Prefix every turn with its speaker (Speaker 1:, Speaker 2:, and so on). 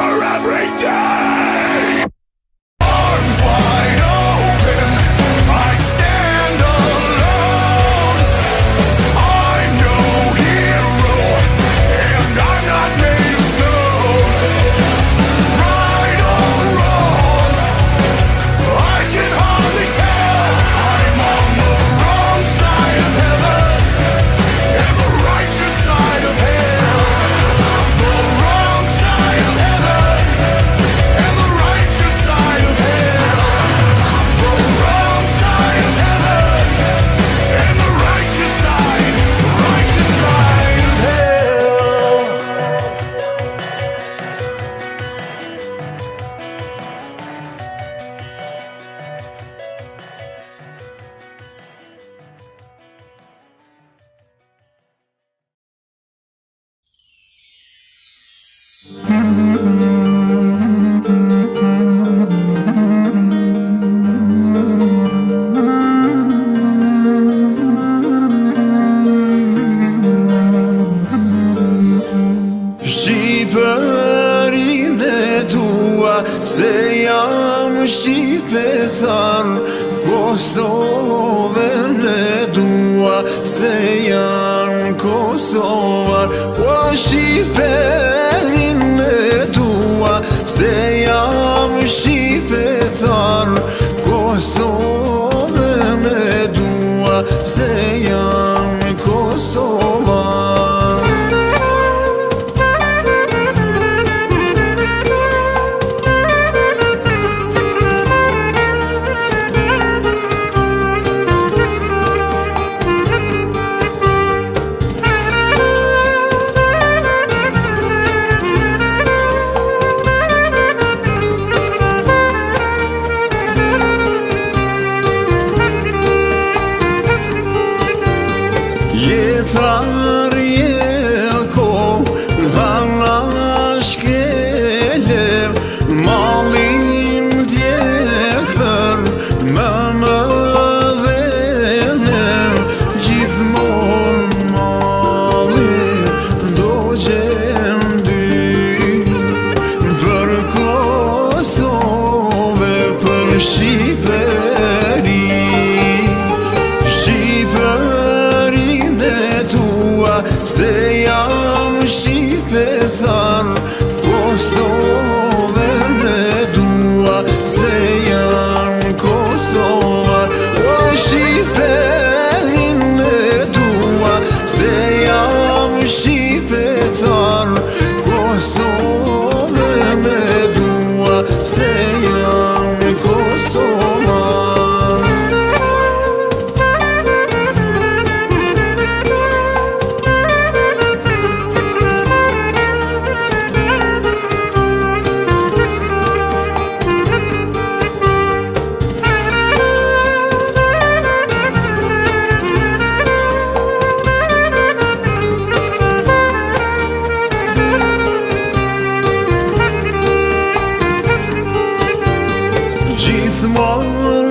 Speaker 1: forever.
Speaker 2: Kosovë në dua se janë Kosovë Po shifë e zar bağır